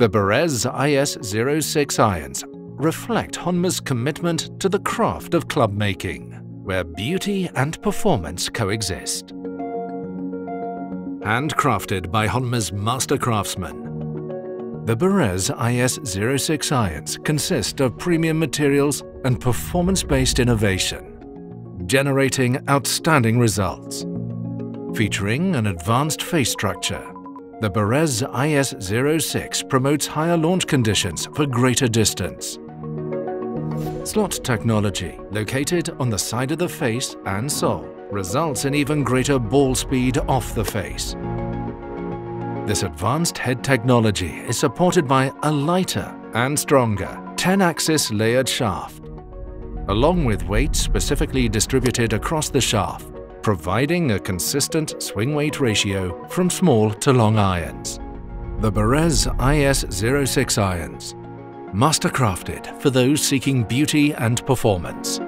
The Beres S-06 irons reflect Honma's commitment to the craft of club making, where beauty and performance coexist. Handcrafted by Honma's master craftsmen, the Beres S-06 irons consist of premium materials and performance-based innovation, generating outstanding results. Featuring an advanced face structure, the Beres S-06 promotes higher launch conditions for greater distance. Slot technology, located on the side of the face and sole, results in even greater ball speed off the face. This advanced head technology is supported by a lighter and stronger 10-axis layered shaft, along with weight specifically distributed across the shaft, providing a consistent swing weight ratio from small to long irons. The Beres S-06 irons, mastercrafted for those seeking beauty and performance.